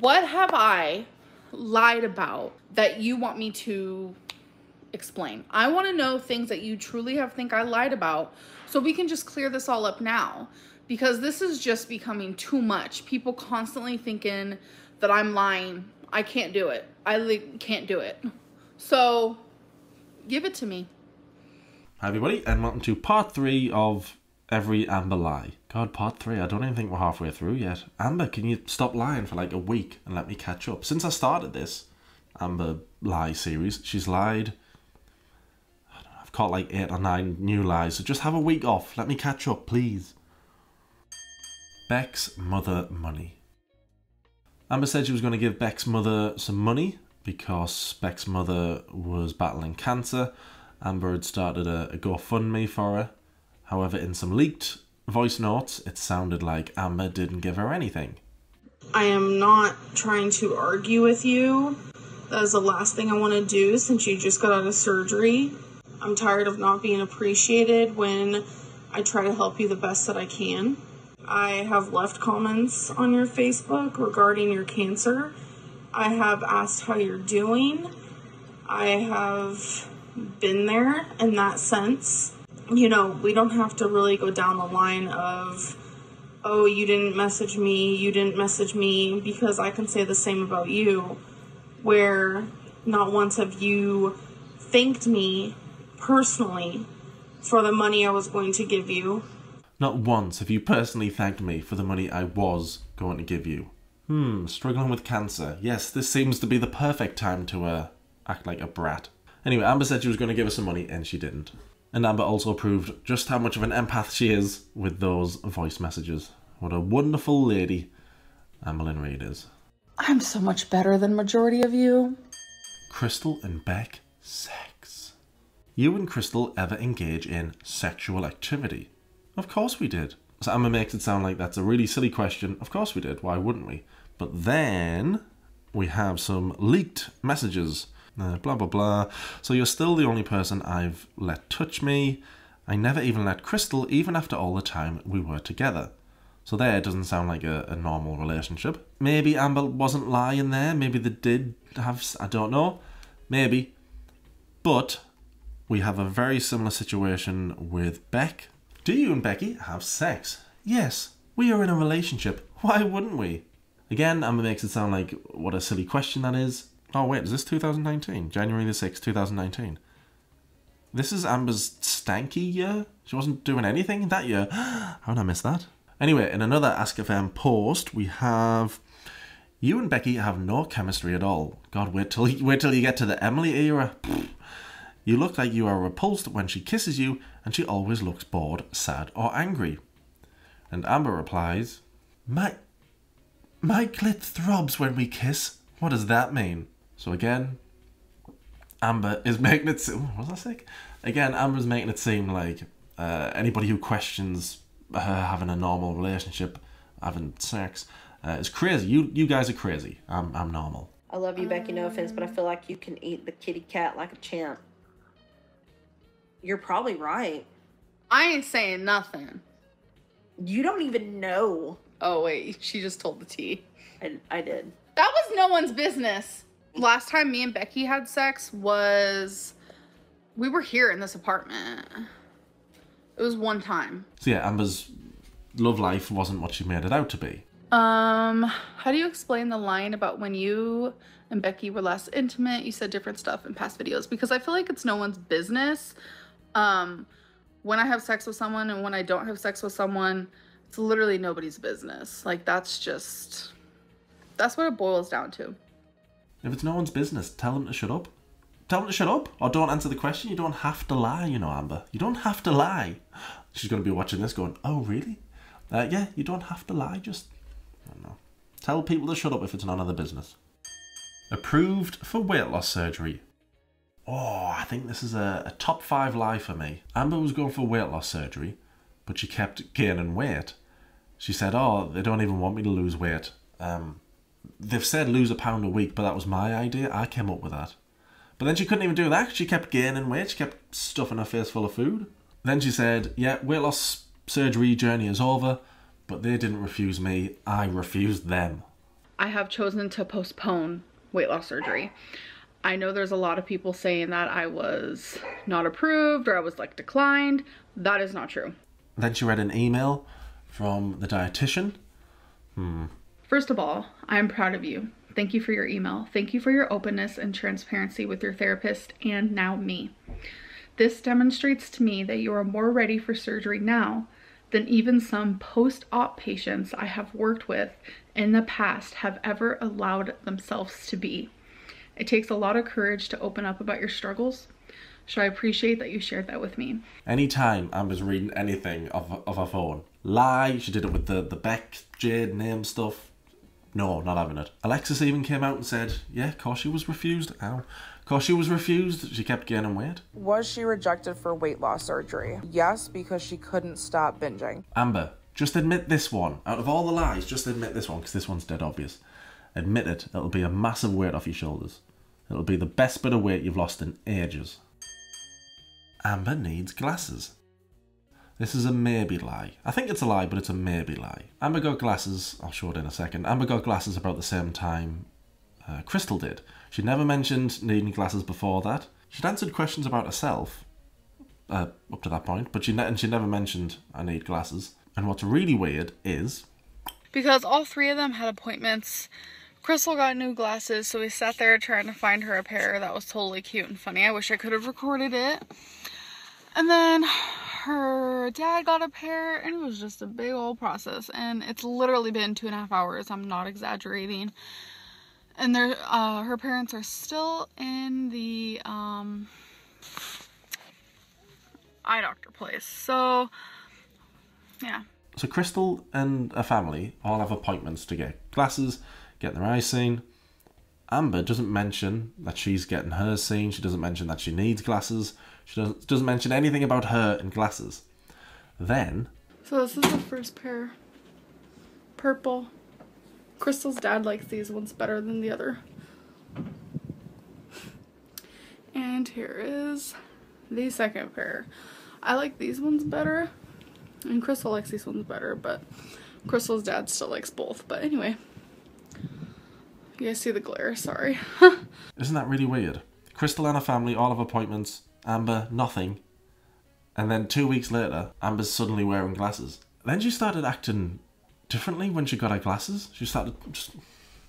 what have I lied about that you want me to explain? I want to know things that you truly have think I lied about so we can just clear this all up now because this is just becoming too much. People constantly thinking that I'm lying. I can't do it. I can't do it. So give it to me. Hi everybody, and welcome to part three of Every Amber Lie. God, part three, I don't even think we're halfway through yet. Amber, can you stop lying for like a week and let me catch up? Since I started this Amber Lie series, she's lied. I know, I've caught like eight or nine new lies, so just have a week off. Let me catch up, please. Beck's mother money. Amber said she was going to give Beck's mother some money because Beck's mother was battling cancer. Amber had started a, a GoFundMe for her. However, in some leaked voice notes, it sounded like Amber didn't give her anything. I am not trying to argue with you. That is the last thing I want to do since you just got out of surgery. I'm tired of not being appreciated when I try to help you the best that I can. I have left comments on your Facebook regarding your cancer. I have asked how you're doing. I have been there in that sense. You know, we don't have to really go down the line of, oh, you didn't message me, you didn't message me, because I can say the same about you, where not once have you thanked me personally for the money I was going to give you. Not once have you personally thanked me for the money I was going to give you. Hmm, struggling with cancer. Yes, this seems to be the perfect time to uh, act like a brat. Anyway, Amber said she was going to give us some money, and she didn't. And Amber also proved just how much of an empath she is with those voice messages. What a wonderful lady Amberlynn Reid is. I'm so much better than majority of you. Krystal and Beck, sex. You and Krystal ever engage in sexual activity? Of course we did. So Amber makes it sound like that's a really silly question. Of course we did. Why wouldn't we? But then we have some leaked messages. Uh, blah blah blah. So you're still the only person I've let touch me. I never even let Krystal, even after all the time we were together. So there it doesn't sound like a, a normal relationship. Maybe Amber wasn't lying there. Maybe they did have. I don't know. Maybe. But we have a very similar situation with Beck. Do you and Becky have sex? Yes, we are in a relationship. Why wouldn't we? Again, Amber makes it sound like what a silly question that is. Oh, wait, is this 2019? January the 6th, 2019. This is Amber's stanky year? She wasn't doing anything that year. How did I miss that? Anyway, in another Ask FM post, we have you and Becky have no chemistry at all. God, wait till wait till you get to the Emily era. You look like you are repulsed when she kisses you, and she always looks bored, sad, or angry. And Amber replies, My my clit throbs when we kiss. What does that mean? So again, Amber is making it seem. What was I saying? Again, Amber is making it seem like uh, anybody who questions her having a normal relationship, having sex, uh, is crazy. You you guys are crazy. I'm I'm normal. I love you, Becky. No offense, but I feel like you can eat the kitty cat like a champ. You're probably right. I ain't saying nothing. You don't even know. Oh, wait, she just told the tea. I, I did. That was no one's business. Last time me and Becky had sex was. We were here in this apartment. It was one time. So yeah, Amber's love life wasn't what she made it out to be. Um, how do you explain the line about when you and Becky were less intimate? You said different stuff in past videos because I feel like it's no one's business. Um, when I have sex with someone and when I don't have sex with someone, it's literally nobody's business. Like that's just that's what it boils down to. If it's no one's business, tell them to shut up. Tell them to shut up or don't answer the question. You don't have to lie, you know, Amber. You don't have to lie. She's going to be watching this going, oh, really? Uh, yeah, you don't have to lie. Just, I don't know. Tell people to shut up if it's none of their business. Approved for weight loss surgery. Oh, I think this is a, a top five lie for me. Amber was going for weight loss surgery, but she kept gaining weight. She said, oh, they don't even want me to lose weight. Um, they've said lose a pound a week, but that was my idea. I came up with that. But then she couldn't even do that. She kept gaining weight. She kept stuffing her face full of food. Then she said, yeah, weight loss surgery journey is over, but they didn't refuse me. I refused them. I have chosen to postpone weight loss surgery. I know there's a lot of people saying that I was not approved or I was like declined. That is not true. Then she read an email from the dietitian. Hmm. First of all, I am proud of you. Thank you for your email. Thank you for your openness and transparency with your therapist and now me. This demonstrates to me that you are more ready for surgery now than even some post op patients I have worked with in the past have ever allowed themselves to be. It takes a lot of courage to open up about your struggles, so I appreciate that you shared that with me. Anytime Amber's reading anything of, of her phone, lie, she did it with the, the Beck Jade name stuff. No, not having it. Alexis even came out and said, yeah, of course she was refused. Ow. Of course she was refused. She kept gaining weight. Was she rejected for weight loss surgery? Yes, because she couldn't stop binging. Amber, just admit this one. Out of all the lies, just admit this one, because this one's dead obvious. Admit it. It'll be a massive weight off your shoulders. It'll be the best bit of weight you've lost in ages. Amber needs glasses. This is a maybe lie. I think it's a lie, but it's a maybe lie. Amber got glasses, I'll show it in a second. Amber got glasses about the same time uh, Krystal did. She never mentioned needing glasses before that. She'd answered questions about herself uh, up to that point, but she, ne- and she never mentioned I need glasses. And what's really weird is because all three of them had appointments. Krystal got new glasses, so we sat there trying to find her a pair that was totally cute and funny. I wish I could have recorded it. And then her dad got a pair, and it was just a big old process. And it's literally been two and a half hours. I'm not exaggerating. And their uh, her parents are still in the um, eye doctor place. So yeah, So Krystal and her family all have appointments to get glasses, get their eyes seen. Amber doesn't mention that she's getting her seen. She doesn't mention that she needs glasses. She doesn't, doesn't mention anything about her and glasses. Then, So this is the first pair. Purple. Krystal's dad likes these ones better than the other. And here is the second pair. I like these ones better. And Krystal likes these ones better, but Krystal's dad still likes both. But anyway. You guys see the glare, sorry. isn't that really weird? Krystal and her family all have appointments. Amber, nothing. And then two weeks later, Amber's suddenly wearing glasses. Then she started acting differently when she got her glasses. She started just.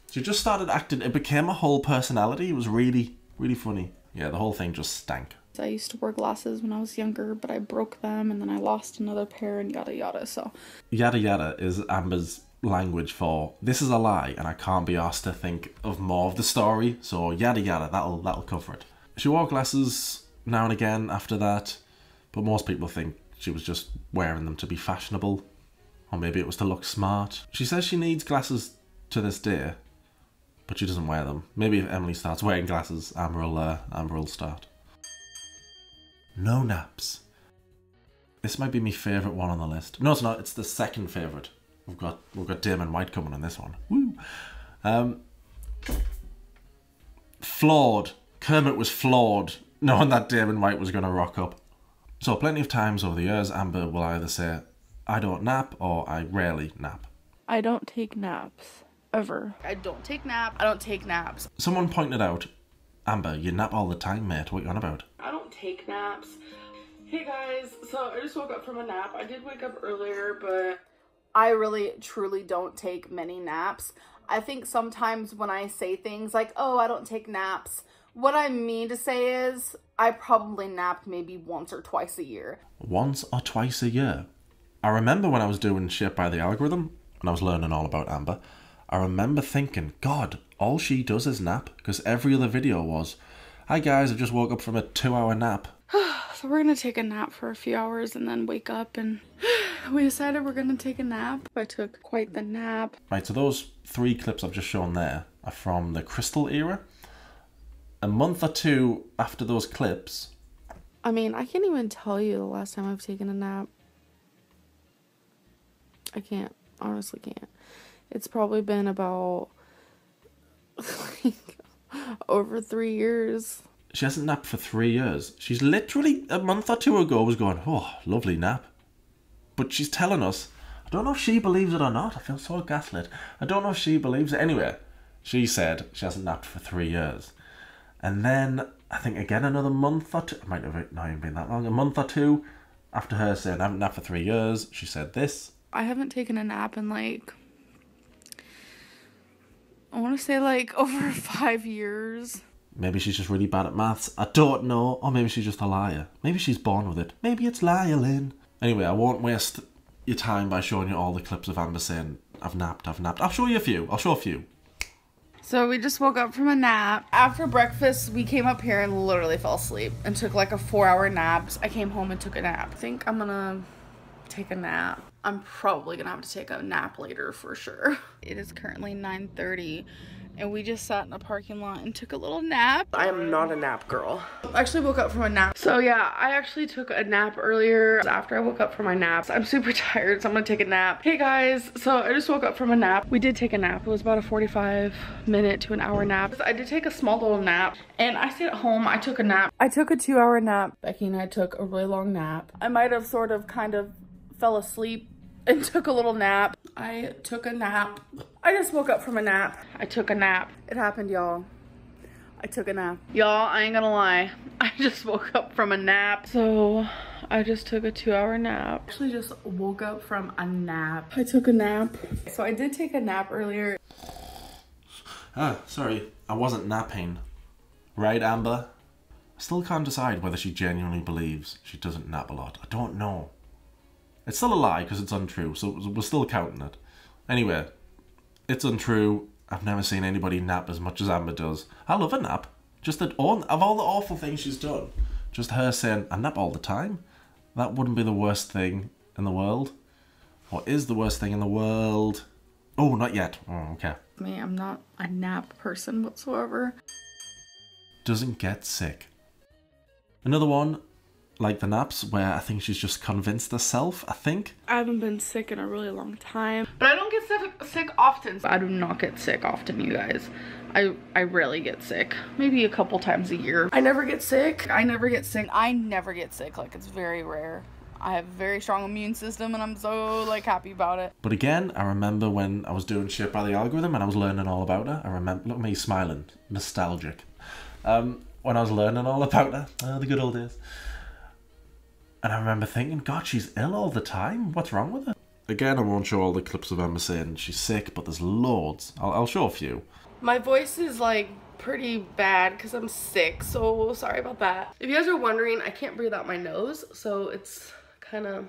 She just started acting. It became a whole personality. It was really, really funny. Yeah, the whole thing just stank. I used to wear glasses when I was younger, but I broke them and then I lost another pair and yada yada. So Yada yada is Amber's language for this is a lie and I can't be asked to think of more of the story. So yada yada, that'll that'll cover it. She wore glasses now and again after that, but most people think she was just wearing them to be fashionable, or maybe it was to look smart. She says she needs glasses to this day, but she doesn't wear them. Maybe if Emily starts wearing glasses, Amber will uh, Amber will start. No naps. This might be my favourite one on the list. No, it's not. It's the second favourite. We've got we've got Damon White coming on this one. Woo. Um, flawed. Kermit was flawed, knowing that Damon White was going to rock up. So plenty of times over the years, Amber will either say, "I don't nap" or "I rarely nap." I don't take naps ever. I don't take nap. I don't take naps. Someone pointed out, "Amber, you nap all the time, mate. What you on about?" I don't take naps. Hey guys, so I just woke up from a nap. I did wake up earlier, but I really truly don't take many naps. I think sometimes when I say things like, "Oh, I don't take naps," what I mean to say is I probably napped maybe once or twice a year. once or twice a year. I remember when I was doing Shit by the Algorithm, and I was learning all about Amber, I remember thinking, God, all she does is nap, because every other video was, Hi guys, I just woke up from a two hour nap. So we're gonna take a nap for a few hours and then wake up and we decided we're gonna take a nap. I took quite the nap. Right, so those three clips I've just shown there are from the Krystal era. A month or two after those clips, I mean, I can't even tell you the last time I've taken a nap. I can't. Honestly, can't. It's probably been about like over three years. she hasn't napped for three years. She's literally a month or two ago was going, Oh, lovely nap. But she's telling us, I don't know if she believes it or not. I feel so gaslit. I don't know if she believes it. Anyway, she said she hasn't napped for three years. And then I think again another month or two, it might have not even been that long, a month or two after her saying I haven't napped for three years, she said this. I haven't taken a nap in like I want to say like over 5 years. Maybe she's just really bad at maths. I don't know. Or maybe she's just a liar. Maybe she's born with it. Maybe it's liar, Anyway, I won't waste your time by showing you all the clips of Amber saying, I've napped, I've napped. I'll show you a few. I'll show a few. So we just woke up from a nap. After breakfast, we came up here and literally fell asleep and took like a four hour nap. I came home and took a nap. I think I'm gonna take a nap. I'm probably gonna have to take a nap later for sure. It is currently 9:30 and we just sat in a parking lot and took a little nap. I am not a nap girl. I actually woke up from a nap. So yeah, I actually took a nap earlier after I woke up from my naps. I'm super tired, so I'm gonna take a nap. Hey guys, so I just woke up from a nap. We did take a nap. It was about a 45 minute to an hour nap. I did take a small little nap and I stayed at home. I took a nap. I took a two hour nap. Becky and I took a really long nap. I might have sort of kind of fell asleep and took a little nap. I took a nap. I just woke up from a nap. I took a nap. It happened, y'all. I took a nap. Y'all, I ain't gonna lie. I just woke up from a nap. So I just took a two hour nap. Actually just woke up from a nap. I took a nap. So I did take a nap earlier. Ah, sorry. I wasn't napping. Right, Amber? I still can't decide whether she genuinely believes she doesn't nap a lot. I don't know. It's still a lie because it's untrue, so we're still counting it. Anyway, it's untrue. I've never seen anybody nap as much as Amber does. I love a nap. Just that all of all the awful things she's done, just her saying I nap all the time. That wouldn't be the worst thing in the world. What is the worst thing in the world? Oh, not yet. Oh, okay. Me, I'm not a nap person whatsoever. Doesn't get sick. Another one like the naps where I think she's just convinced herself, I think. I haven't been sick in a really long time. But I don't get sick, sick often. I do not get sick often, you guys. I, I rarely get sick. Maybe a couple times a year. I never get sick. I never get sick. I never get sick. Like, it's very rare. I have a very strong immune system and I'm so like happy about it. But again, I remember when I was doing shit by the algorithm and I was learning all about her. I remember, look at me smiling, nostalgic. Um, when I was learning all about her, oh, the good old days. And I remember thinking, God, she's ill all the time. What's wrong with her? Again, I won't show all the clips of Emma saying she's sick, but there's loads. I'll, I'll show a few. My voice is like pretty bad because I'm sick, so sorry about that. If you guys are wondering, I can't breathe out my nose, so it's kind of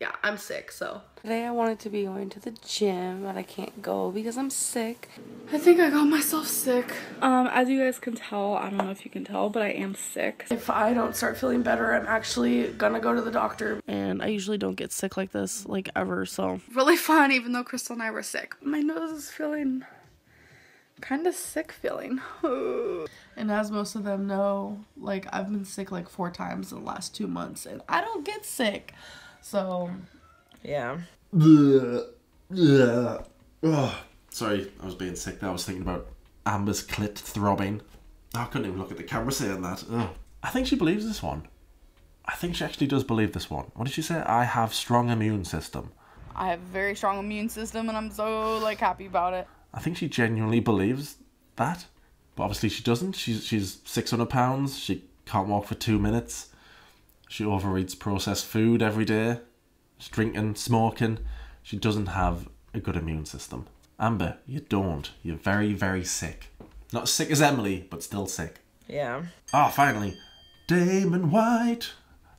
yeah, I'm sick, so. Today I wanted to be going to the gym, but I can't go because I'm sick. I think I got myself sick. Um, as you guys can tell, I don't know if you can tell, but I am sick. If I don't start feeling better, I'm actually gonna go to the doctor. And I usually don't get sick like this, like ever, so. Really fun, even though Krystal and I were sick. My nose is feeling kind of sick feeling. and as most of them know, like I've been sick like four times in the last two months and I don't get sick. So, yeah. Oh, sorry, I was being sick there. I was thinking about Amber's clit throbbing. Oh, I couldn't even look at the camera saying that. Ugh. I think she believes this one. I think she actually does believe this one. What did she say? I have strong immune system. I have a very strong immune system and I'm so like happy about it. I think she genuinely believes that. But obviously she doesn't. She's she's 600 pounds. She can't walk for 2 minutes. She overeats processed food every day. She's drinking, smoking. She doesn't have a good immune system. Amber, you don't. You're very, very sick. Not as sick as Emily, but still sick. Yeah. Ah, oh, finally. Damon White,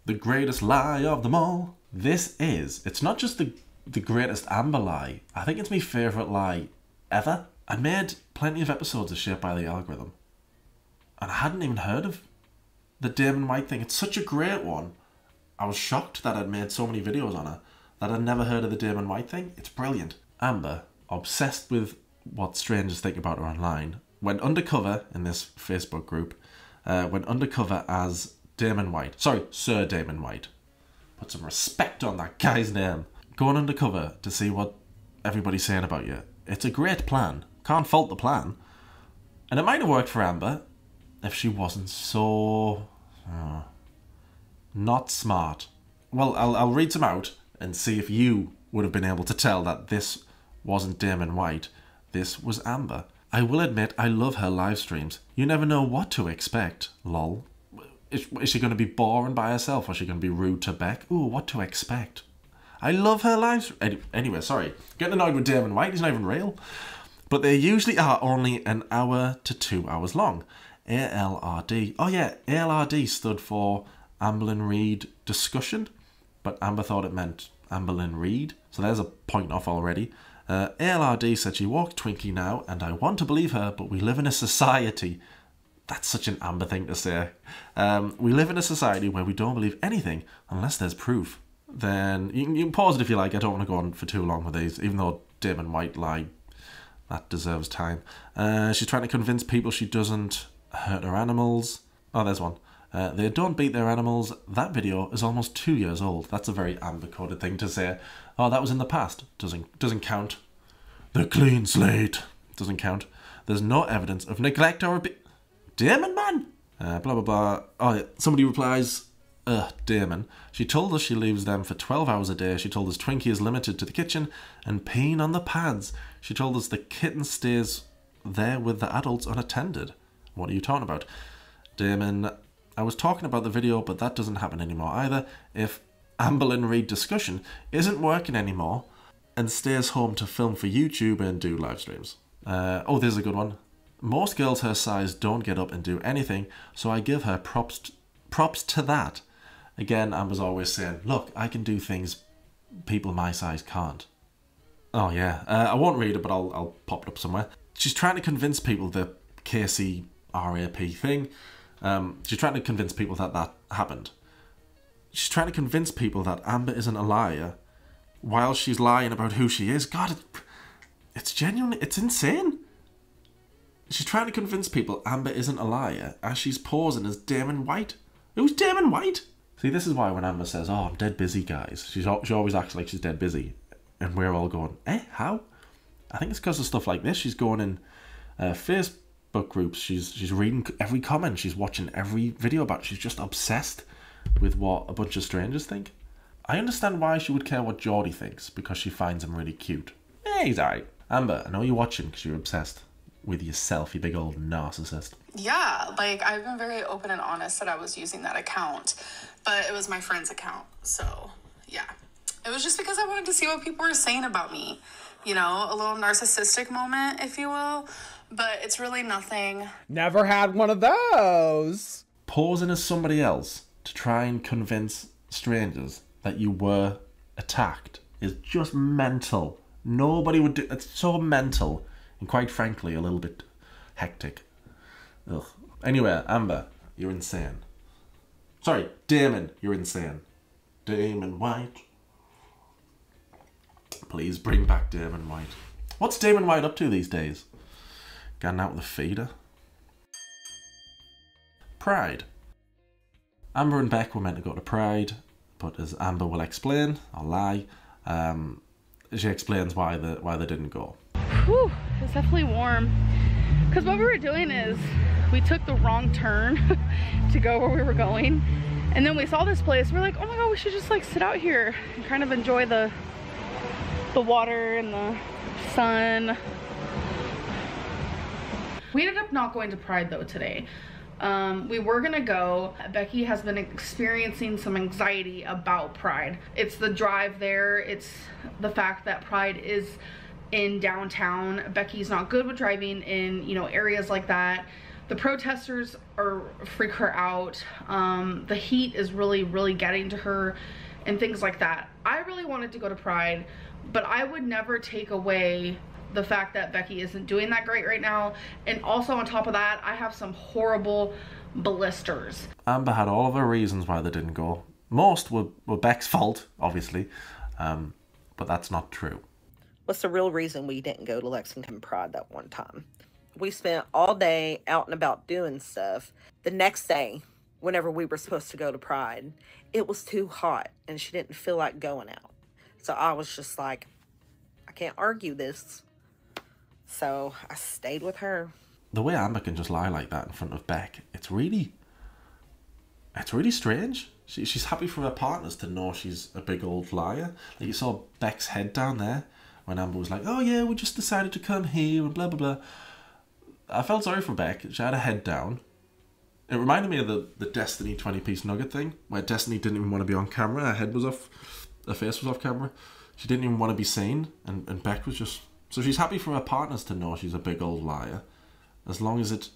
the greatest lie of them all. This is, it's not just the, the greatest Amber lie. I think it's my favourite lie ever. I made plenty of episodes of Shaped by the Algorithm. And I hadn't even heard of the Damon White thing. It's such a great one. I was shocked that I'd made so many videos on it that I'd never heard of the Damon White thing. It's brilliant. Amber, obsessed with what strangers think about her online, went undercover in this Facebook group, uh, went undercover as Damon White. Sorry, Sir Damon White. Put some respect on that guy's name. Going undercover to see what everybody's saying about you. It's a great plan. Can't fault the plan. And it might have worked for Amber, if she wasn't so uh, not smart. Well, I'll I'll read some out and see if you would have been able to tell that this wasn't Damon White, this was Amber. I will admit I love her live streams. You never know what to expect. Lol. Is, is she going to be boring by herself or is she going to be rude to Beck? Ooh, what to expect. I love her live. Any, anyway, sorry. Getting annoyed with Damon White. He's not even real. But they usually are only an hour to two hours long. ALRD. Oh yeah, ALRD stood for Amberlynn Reid Discussion, but Amber thought it meant Amberlynn Reid. So there's a point off already. Uh, ALRD said she walked Twinkie now, and I want to believe her, but we live in a society. That's such an Amber thing to say. Um, we live in a society where we don't believe anything unless there's proof. Then you can, you can pause it if you like. I don't want to go on for too long with these, even though Damon White lied. That deserves time. Uh, she's trying to convince people she doesn't hurt her animals. Oh, there's one. Uh, they don't beat their animals. That video is almost two years old. That's a very amber coded thing to say. Oh, that was in the past. Doesn't doesn't count. The clean slate doesn't count. There's no evidence of neglect or abu- Damon, man. Uh, blah blah blah. Oh, yeah. somebody replies. Ugh, Damon. She told us she leaves them for 12 hours a day. She told us Twinkie is limited to the kitchen and peeing on the pads. She told us the kitten stays there with the adults unattended. What are you talking about? Damon, I was talking about the video, but that doesn't happen anymore either. If Amberlynn Reid discussion isn't working anymore and stays home to film for YouTube and do live streams. Uh, oh, there's a good one. Most girls her size don't get up and do anything, so I give her props props to that. Again, Amber's always saying, "Look, I can do things people my size can't." Oh yeah, uh, I won't read it, but I'll I'll pop it up somewhere. She's trying to convince people the Casey RAP thing. Um, she's trying to convince people that that happened. She's trying to convince people that Amber isn't a liar, while she's lying about who she is. God, it, it's genuinely it's insane. She's trying to convince people Amber isn't a liar as she's posing as Damon White. Who's Damon White? See, this is why when Amber says, "Oh, I'm dead busy, guys," she's she always acts like she's dead busy, and we're all going, "Eh, how?" I think it's because of stuff like this. She's going in uh, Facebook groups. She's she's reading every comment. She's watching every video about. It. She's just obsessed with what a bunch of strangers think. I understand why she would care what Geordie thinks because she finds him really cute. Eh, he's alright. Amber, I know you're watching because you're obsessed with yourself, you big old narcissist. Yeah, like I've been very open and honest that I was using that account, but it was my friend's account. So. It was just because I wanted to see what people were saying about me. You know, a little narcissistic moment, if you will. But it's really nothing. Never had one of those. Posing as somebody else to try and convince strangers that you were attacked is just mental. Nobody would do it's so mental and quite frankly a little bit hectic. Ugh. Anyway, Amber, you're insane. Sorry, Damon, you're insane. Damon White. Please bring back Damon White. What's Damon White up to these days? Getting out with a feeder? Pride. Amber and Beck were meant to go to Pride, but as Amber will explain, or lie, um, she explains why the why they didn't go. Whew, it's definitely warm. Because what we were doing is we took the wrong turn to go where we were going. And then we saw this place. We're like, oh my god, we should just like sit out here and kind of enjoy the the water and the sun. We ended up not going to Pride though today. Um, we were gonna go. Becky has been experiencing some anxiety about Pride. It's the drive there, it's the fact that Pride is in downtown. Becky's not good with driving in, you know, areas like that. The protesters are freak her out. Um, the heat is really, really getting to her and things like that. I really wanted to go to Pride, but I would never take away the fact that Becky isn't doing that great right now. And also on top of that, I have some horrible blisters. Amber had all of her reasons why they didn't go. Most were, were Beck's fault, obviously, um, but that's not true. What's the real reason we didn't go to Lexington Pride that one time? We spent all day out and about doing stuff. The next day, whenever we were supposed to go to Pride, it was too hot and she didn't feel like going out. So I was just like, I can't argue this. So I stayed with her. The way Amber can just lie like that in front of Beck, it's really, it's really strange. She, she's happy for her partners to know she's a big old liar. Like you saw Beck's head down there when Amber was like, "Oh yeah, we just decided to come here and blah blah blah." I felt sorry for Beck. She had her head down. It reminded me of the, the Destiny 20 piece nugget thing, where Destiny didn't even want to be on camera. Her head was off, face was off camera. She didn't even want to be seen, and, and Beck was just. So she's happy for her partners to know she's a big old liar. As long as it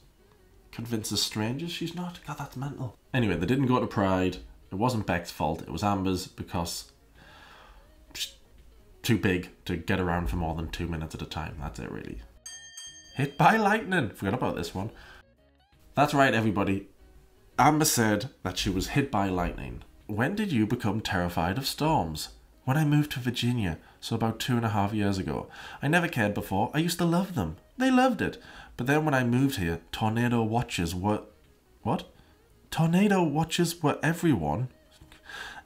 convinces strangers she's not. God, that's mental. Anyway, they didn't go to Pride. It wasn't Beck's fault, it was Amber's because she's too big to get around for more than two minutes at a time. That's it, really. Hit by lightning. Forgot about this one. That's right, everybody. Amber said that she was hit by lightning. When did you become terrified of storms? When I moved to Virginia, so about two and a half years ago. I never cared before. I used to love them. They loved it. But then when I moved here, tornado watches were. What? Tornado watches were everyone.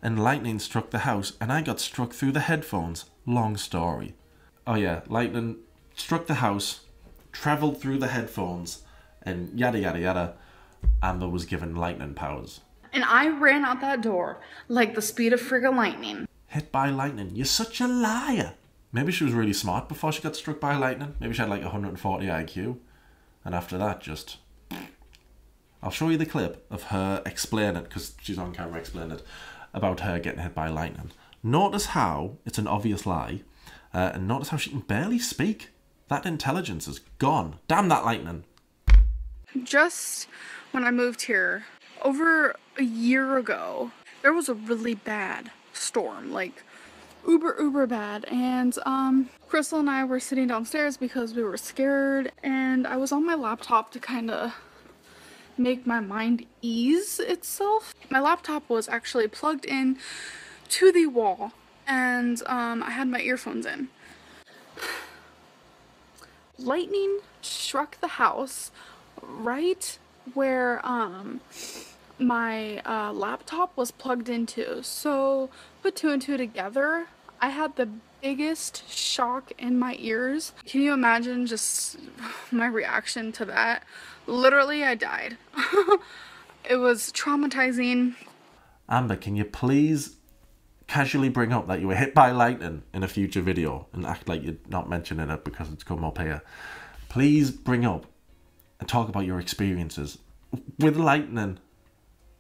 And lightning struck the house, and I got struck through the headphones. Long story. Oh, yeah, lightning struck the house, travelled through the headphones, and yada yada yada. Amber was given lightning powers. And I ran out that door like the speed of friggin' lightning. Hit by lightning. You're such a liar. Maybe she was really smart before she got struck by lightning. Maybe she had like 140 IQ. And after that, just. I'll show you the clip of her explain it, because she's on camera explaining it, about her getting hit by lightning. Notice how it's an obvious lie, uh, and notice how she can barely speak. That intelligence is gone. Damn that lightning. Just when I moved here, over a year ago, there was a really bad storm, like uber uber bad. And um crystal and i were sitting downstairs because we were scared and i was on my laptop to kind of make my mind ease itself. My laptop was actually plugged in to the wall and um i had my earphones in. Lightning struck the house right where um my uh, laptop was plugged into. So put two and two together, I had the biggest shock in my ears. Can you imagine just my reaction to that? Literally, I died. it was traumatizing. Amber, can you please casually bring up that you were hit by lightning in a future video and act like you're not mentioning it because it's come up here? Please bring up and talk about your experiences with lightning.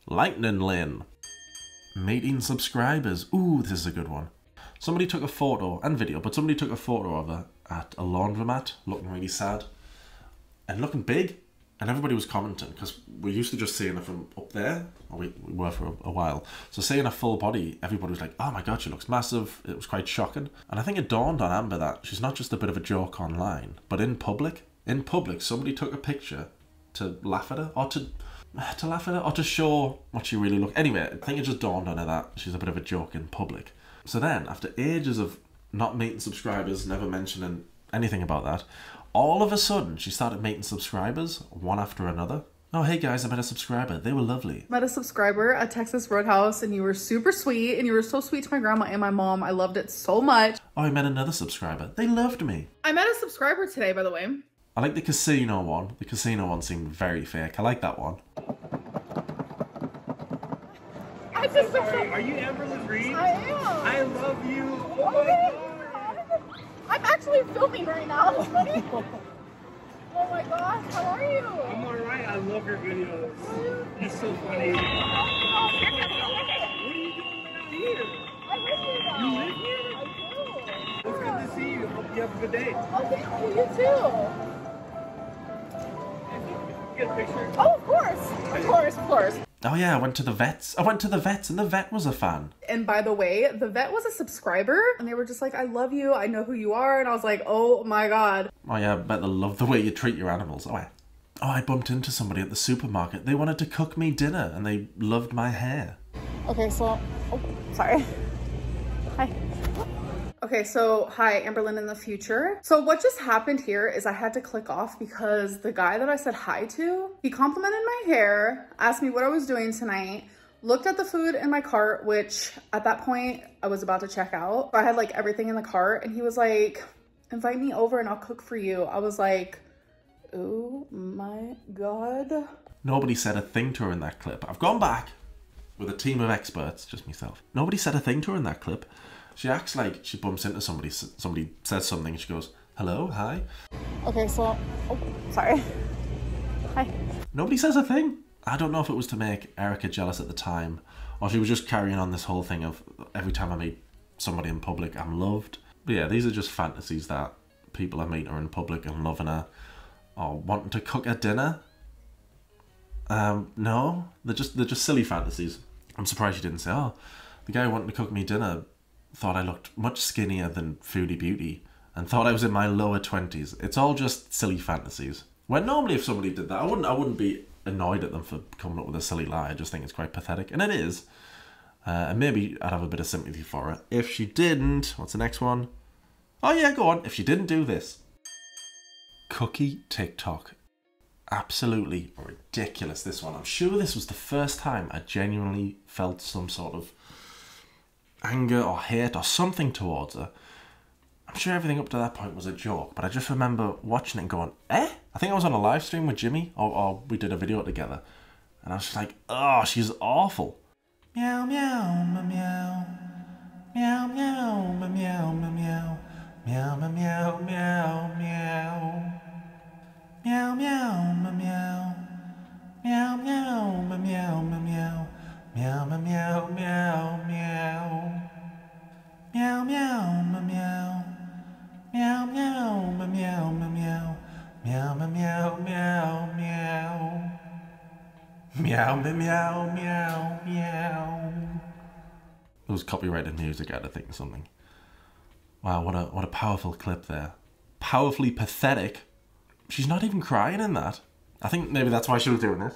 Lightning Lynn. Meeting subscribers. Ooh, this is a good one. Somebody took a photo and video, but somebody took a photo of her at a laundromat, looking really sad and looking big. And everybody was commenting because we're used to just seeing her from up there, or we, we were for a, a while. So seeing her full body, everybody was like, "Oh my god, she looks massive." It was quite shocking, and I think it dawned on Amber that she's not just a bit of a joke online, but in public. In public, somebody took a picture to laugh at her or to to laugh at her or to show what she really looked. Anyway, I think it just dawned on her that she's a bit of a joke in public. So then, after ages of not meeting subscribers, never mentioning anything about that, all of a sudden she started meeting subscribers one after another. Oh, hey guys, I met a subscriber. They were lovely. Met a subscriber at Texas Roadhouse, and you were super sweet, and you were so sweet to my grandma and my mom. I loved it so much. Oh, I met another subscriber. They loved me. I met a subscriber today, by the way. I like the casino one. The casino one seemed very fake. I like that one. I'm so sorry. Are you Amberlynn Reid? I am. I love you. Oh Oh my my god. I'm actually filming right now. It's funny. oh my gosh, how are you? I'm alright. I love your videos. You're so funny. What are you doing out here? I live here now. You live here? I do. It's good to see you. Hope you have a good day. Oh, thank you. You too. Get a picture. Oh, of course. Of course, of course. Oh yeah, I went to the vets. I went to the vets and the vet was a fan. And by the way, the vet was a subscriber, and they were just like, I love you. I know who you are. And I was like, oh my God. Oh yeah, I bet they love the way you treat your animals. Oh, I, oh, I bumped into somebody at the supermarket. They wanted to cook me dinner and they loved my hair. Okay, so, oh, sorry. Hi. Okay, so hi, Amberlynn in the future. So what just happened here is I had to click off because the guy that I said hi to, he complimented my hair, asked me what I was doing tonight, looked at the food in my cart, which at that point I was about to check out. I had like everything in the cart and he was like, invite me over and I'll cook for you. I was like, oh my God. Nobody said a thing to her in that clip. I've gone back with a team of experts, just myself. Nobody said a thing to her in that clip. She acts like she bumps into somebody, somebody says something, and she goes, "Hello, hi." Okay, so oh, sorry. Hi. Nobody says a thing. I don't know if it was to make Erica jealous at the time, or she was just carrying on this whole thing of every time I meet somebody in public, I'm loved. But yeah, these are just fantasies that people I meet are in public and loving her, or wanting to cook her dinner. Um, no, they're just they're just silly fantasies. I'm surprised you didn't say, "Oh, the guy wanting to cook me dinner thought I looked much skinnier than Foodie Beauty and thought I was in my lower twenties." It's all just silly fantasies. When normally, if somebody did that, I wouldn't I wouldn't be annoyed at them for coming up with a silly lie. I just think it's quite pathetic, and it is. Uh, and maybe I'd have a bit of sympathy for her if she didn't. What's the next one? Oh yeah, go on. If she didn't do this, cookie TikTok absolutely ridiculous this one i'm sure this was the first time i genuinely felt some sort of anger or hate or something towards her. I'm sure everything up to that point was a joke, but I just remember watching it and going, eh? I think I was on a live stream with Jimmy, or, or we did a video together, and I was just like, oh, she's awful. Meow, meow, meow. Meow, meow, meow, meow, meow. Meow, meow, meow, meow, meow. Meow, meow, meow, meow. Meow, meow, meow, meow, meow. Meow, meow, meow, meow, meow. Meow, meow, meow, meow. Meow, meow, meow, meow, meow. Meow, meow, meow, meow, meow. Meow, meow, meow, meow. It was copyrighted music, I'd think, or something. Wow, what a what a powerful clip there. Powerfully pathetic. She's not even crying in that. I think maybe that's why she was doing this.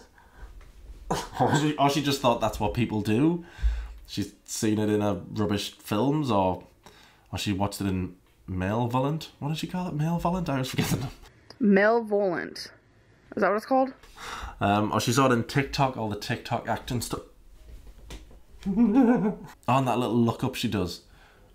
or, she, or she just thought that's what people do. She's seen it in her rubbish films, or or she watched it in Malevolent. What did she call it? Malevolent? I was forgetting. Malevolent. Is that what it's called? Um, or she saw it in TikTok, all the TikTok acting stuff. and that little look up she does.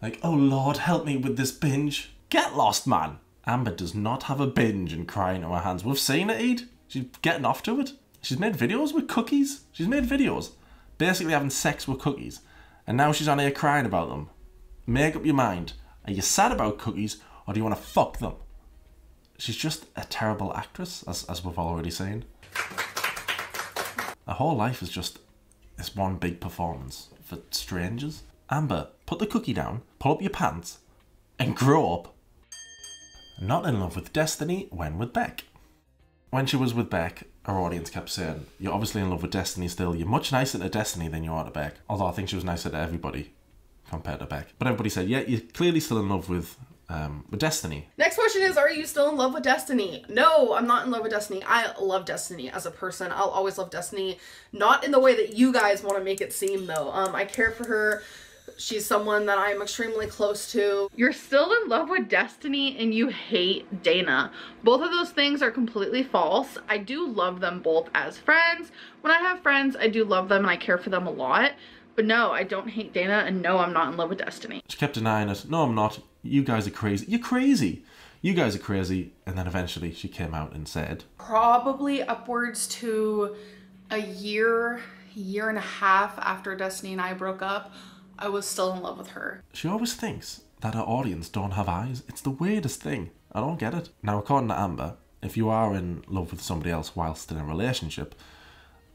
Like, oh Lord, help me with this binge. Get lost, man. Amber does not have a binge and crying on her hands. We've seen it, Ed. She's getting off to it. She's made videos with cookies. She's made videos basically having sex with cookies. And now she's on here crying about them. Make up your mind. Are you sad about cookies or do you want to fuck them? She's just a terrible actress, as, as we've already seen. Her whole life is just this one big performance for strangers. Amber, put the cookie down, pull up your pants, and grow up. Not in love with Destiny when with Beck. When she was with Beck, her audience kept saying, You're obviously in love with Destiny still. You're much nicer to Destiny than you are to Beck. Although I think she was nicer to everybody compared to Beck. But everybody said, Yeah, you're clearly still in love with um, with Destiny. Next question is Are you still in love with Destiny? No, I'm not in love with Destiny. I love Destiny as a person. I'll always love Destiny. Not in the way that you guys want to make it seem, though. Um, I care for her. She's someone that I'm extremely close to. You're still in love with Destiny and you hate Dana. Both of those things are completely false. I do love them both as friends. When I have friends, I do love them and I care for them a lot. But no, I don't hate Dana and no, I'm not in love with Destiny. She kept denying it. No, I'm not. You guys are crazy. You're crazy. You guys are crazy. And then eventually she came out and said, Probably upwards to a year, year and a half after Destiny and I broke up, I was still in love with her. She always thinks that her audience don't have eyes. It's the weirdest thing. I don't get it. Now, according to Amber, if you are in love with somebody else whilst in a relationship,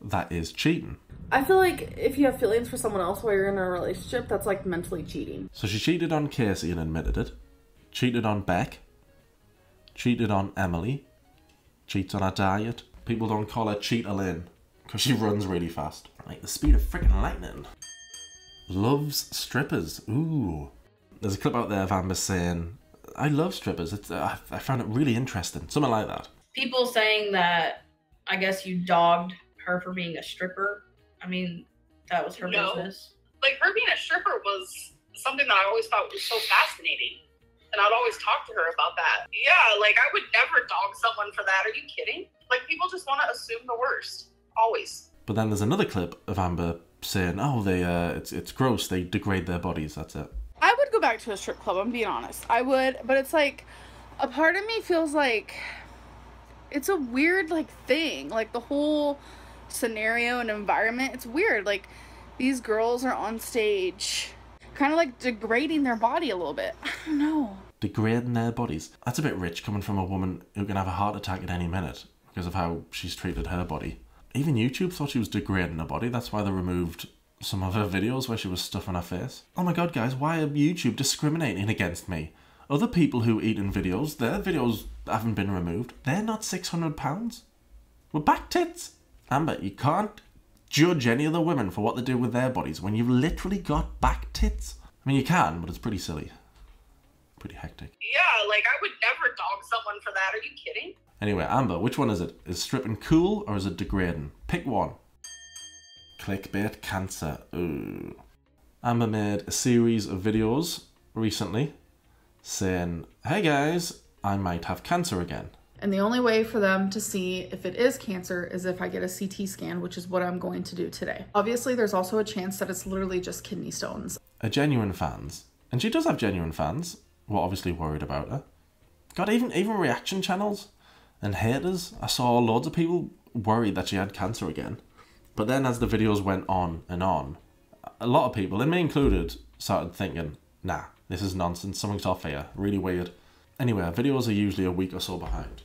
that is cheating. I feel like if you have feelings for someone else while you're in a relationship, that's like mentally cheating. So she cheated on Casey and admitted it, cheated on Beck, cheated on Emily, cheats on her diet. People don't call her Cheetah Lynn because she runs really fast. Like the speed of freaking lightning. Loves strippers. Ooh. There's a clip out there of Amber saying, I love strippers. It's, uh, I found it really interesting. Something like that. People saying that I guess you dogged her for being a stripper. I mean, that was her No. business. Like her being a stripper was something that I always thought was so fascinating. And I'd always talk to her about that. Yeah, like I would never dog someone for that. Are you kidding? Like people just want to assume the worst. Always. But then there's another clip of Amber saying, "Oh, they uh, it's it's gross. They degrade their bodies. That's it." I would go back to a strip club, I'm being honest. I would, but it's like a part of me feels like it's a weird like thing. Like the whole scenario and environment, it's weird. Like these girls are on stage, kind of like degrading their body a little bit. I don't know. Degrading their bodies. That's a bit rich coming from a woman who can have a heart attack at any minute because of how she's treated her body. Even YouTube thought she was degrading her body. That's why they removed some of her videos where she was stuffing her face. Oh my god, guys, why are YouTube discriminating against me? Other people who eat in videos, their videos haven't been removed. They're not £600. We're back tits. Amber, you can't judge any other women for what they do with their bodies when you've literally got back tits. I mean, you can, but it's pretty silly. Pretty hectic. Yeah, like I would never dog someone for that. Are you kidding? Anyway, Amber, which one is it? Is stripping cool or is it degrading? Pick one. Clickbait cancer. Ooh. Amber made a series of videos recently saying, Hey guys, I might have cancer again. And the only way for them to see if it is cancer is if I get a CT scan, which is what I'm going to do today. Obviously, there's also a chance that it's literally just kidney stones. A genuine fans, and she does have genuine fans, were obviously worried about her. God, even even reaction channels and haters. I saw loads of people worried that she had cancer again. But then as the videos went on and on, a lot of people, and me included, started thinking, nah, this is nonsense, something's off here, really weird. Anyway, videos are usually a week or so behind.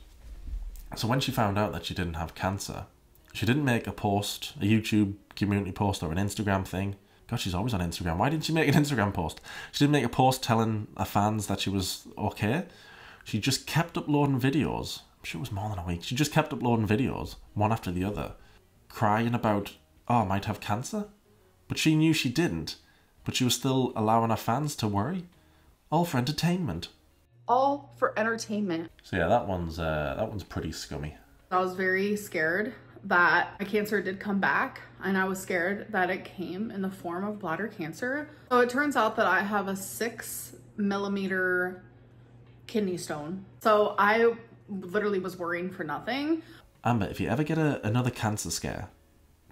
So when she found out that she didn't have cancer, she didn't make a post, a YouTube community post or an Instagram thing. God, she's always on Instagram. Why didn't she make an Instagram post? She didn't make a post telling her fans that she was okay. She just kept uploading videos. It was more than a week. She just kept uploading videos, one after the other, crying about, oh, I might have cancer. But she knew she didn't. But she was still allowing her fans to worry. All for entertainment. All for entertainment. So yeah, that one's uh, that one's pretty scummy. I was very scared that my cancer did come back and I was scared that it came in the form of bladder cancer. So it turns out that I have a six millimeter kidney stone. So I literally was worrying for nothing. Amber, if you ever get a, another cancer scare,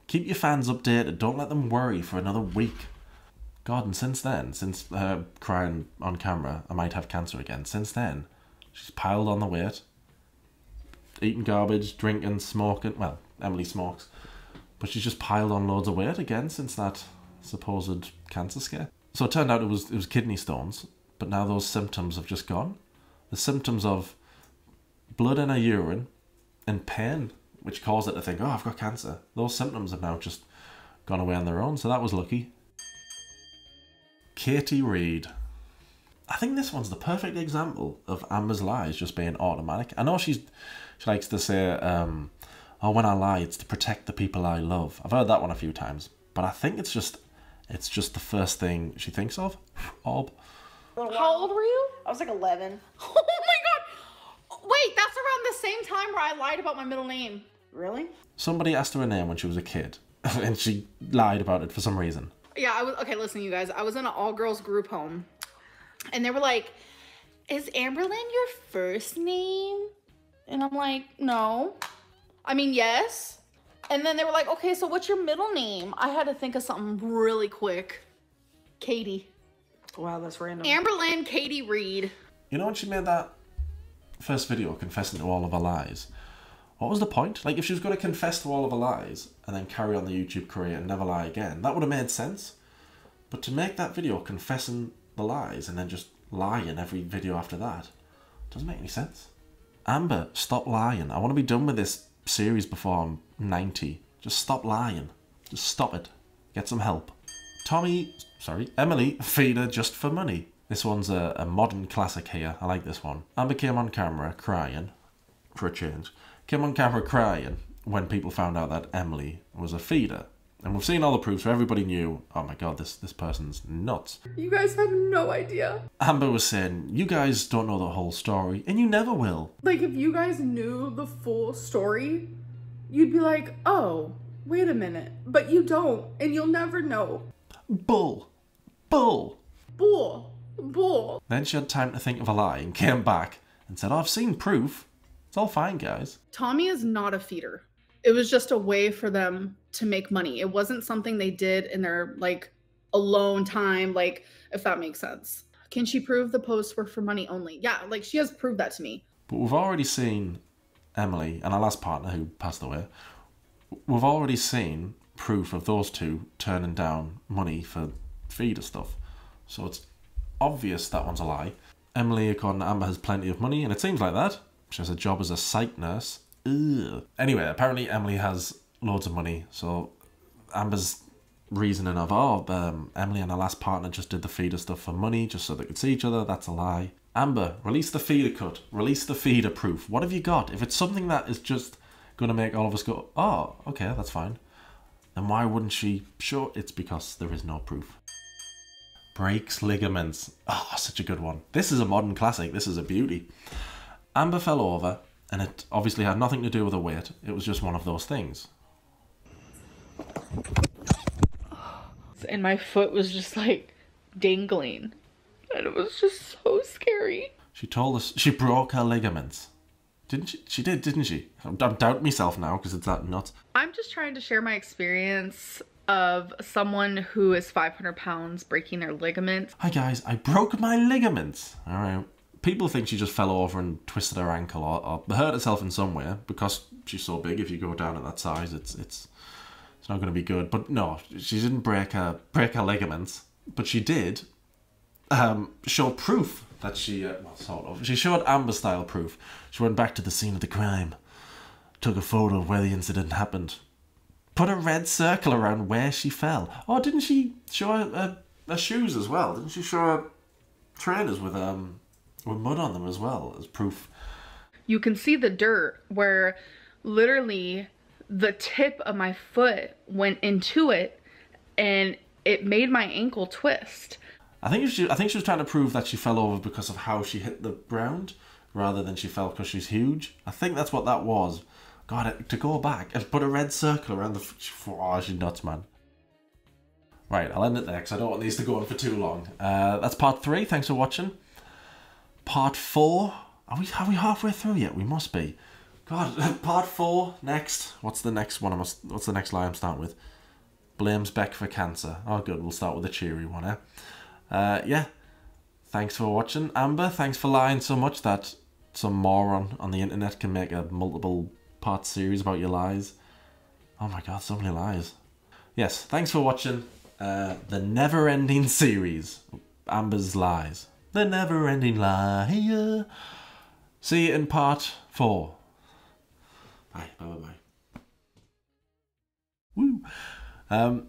keep your fans updated. Don't let them worry for another week. God, and since then, since her crying on camera, I might have cancer again, since then, she's piled on the weight, eating garbage, drinking, smoking. Well, Emily smokes, but she's just piled on loads of weight again since that supposed cancer scare. So it turned out it was it was kidney stones, but now those symptoms have just gone. The symptoms of blood in her urine and pain, which caused it to think, oh, I've got cancer. Those symptoms have now just gone away on their own, so that was lucky. Katie Reid. I think this one's the perfect example of Amber's lies just being automatic. I know she's she likes to say, um, "Oh, when I lie, it's to protect the people I love." I've heard that one a few times, but I think it's just it's just the first thing she thinks of. Ob. How old were you? I was like 11. My god! Wait, that's around the same time where I lied about my middle name. Really? Somebody asked her a name when she was a kid, and she lied about it for some reason. Yeah, I was okay. Listen, you guys, I was in an all girls group home, and they were like, "Is Amberlynn your first name?" And I'm like, "No." I mean, yes. And then they were like, "Okay, so what's your middle name?" I had to think of something really quick. Katie. Wow, that's random. Amberlynn Katie Reid. You know when she made that first video confessing to all of her lies? What was the point? Like, if she was going to confess to all of her lies and then carry on the YouTube career and never lie again, that would have made sense. But to make that video confessing the lies and then just lie in every video after that doesn't make any sense. Amber, stop lying. I want to be done with this series before I'm 90. Just stop lying. Just stop it. Get some help. Tommy, sorry, Emily, feed her just for money. This one's a, a modern classic here. I like this one. Amber came on camera crying, for a change, came on camera crying when people found out that Emily was a feeder. And we've seen all the proofs, so everybody knew, oh my god, this, this person's nuts. You guys have no idea. Amber was saying, you guys don't know the whole story, and you never will. Like, if you guys knew the full story, you'd be like, oh, wait a minute. But you don't, and you'll never know. Bull. Bull. Bull. Bull. Then she had time to think of a lie and came back and said, oh, I've seen proof. It's all fine, guys. Tommy is not a feeder. It was just a way for them to make money. It wasn't something they did in their like alone time, like if that makes sense. Can she prove the posts were for money only? Yeah, like she has proved that to me. But we've already seen Emily and our last partner who passed away. We've already seen proof of those two turning down money for feeder stuff. So it's obvious that one's a lie. Emily, according to Amber, has plenty of money, and it seems like that. She has a job as a psych nurse. Ugh. Anyway, apparently Emily has loads of money, so Amber's reasoning of, oh, um, Emily and her last partner just did the feeder stuff for money, just so they could see each other, that's a lie. Amber, release the feeder cut. Release the feeder proof. What have you got? If it's something that is just going to make all of us go, oh, okay, that's fine, then why wouldn't she? Sure, it's because there is no proof. Breaks ligaments. Ah, oh, such a good one. This is a modern classic. This is a beauty. Amber fell over, and it obviously had nothing to do with her weight. It was just one of those things. And my foot was just like dangling. And it was just so scary. She told us she broke her ligaments. Didn't she? She did, didn't she? I'm, I'm doubt myself now because it's that nuts. I'm just trying to share my experience of someone who is 500 pounds breaking their ligaments. Hi guys, I broke my ligaments. All right. People think she just fell over and twisted her ankle or, or hurt herself in some way because she's so big. If you go down at that size, it's it's it's not going to be good. But no, she didn't break her break her ligaments, but she did um, show proof that she uh, well, sort of she showed Amber style proof. She went back to the scene of the crime, took a photo of where the incident happened, put a red circle around where she fell. Oh, didn't she show her, her, her shoes as well? Didn't she show her trainers with um with mud on them as well as proof? You can see the dirt where literally the tip of my foot went into it and it made my ankle twist. I think she, I think she was trying to prove that she fell over because of how she hit the ground, rather than she fell because she's huge. I think that's what that was. God, it to go back and put a red circle around the. Oh, she's nuts, man. Right, I'll end it there because I don't want these to go on for too long. Uh, that's part three. Thanks for watching. Part four. Are we are we halfway through yet? We must be. God, part four next. What's the next one? I must. What's the next line I'm starting with? Blames Beck for cancer. Oh, good. We'll start with a cheery one, eh? Uh, yeah. Thanks for watching, Amber. Thanks for lying so much that some moron on the internet can make a multiple part series about your lies. Oh my god, so many lies. Yes, thanks for watching uh, the never ending series Amber's Lies. The never ending lie. See you in part four. Bye, bye, bye, bye. Woo. Um,